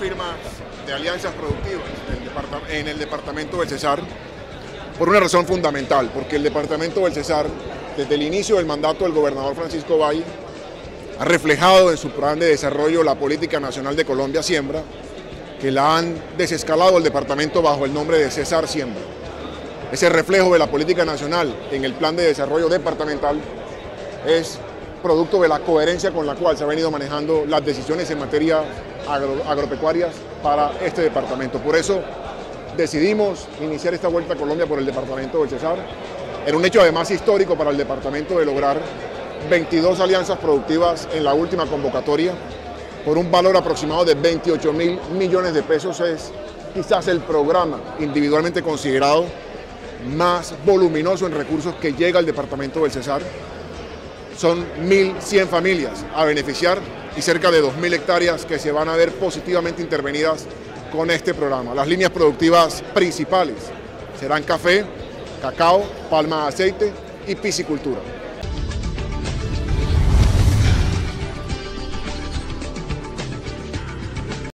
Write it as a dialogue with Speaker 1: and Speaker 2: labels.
Speaker 1: firmas de alianzas productivas en el departamento del Cesar por una razón fundamental, porque el departamento del Cesar, desde el inicio del mandato del gobernador Francisco Valle, ha reflejado en su plan de desarrollo la política nacional de Colombia Siembra, que la han desescalado el departamento bajo el nombre de Cesar Siembra. Ese reflejo de la política nacional en el plan de desarrollo departamental es producto de la coherencia con la cual se han venido manejando las decisiones en materia agropecuarias para este departamento. Por eso decidimos iniciar esta vuelta a Colombia por el departamento del Cesar. Era un hecho además histórico para el departamento de lograr 22 alianzas productivas en la última convocatoria por un valor aproximado de 28 mil millones de pesos. Es quizás el programa individualmente considerado más voluminoso en recursos que llega al departamento del Cesar. Son 1.100 familias a beneficiar y cerca de 2.000 hectáreas que se van a ver positivamente intervenidas con este programa. Las líneas productivas principales serán café, cacao, palma de aceite y piscicultura.